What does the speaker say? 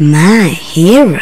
My hero.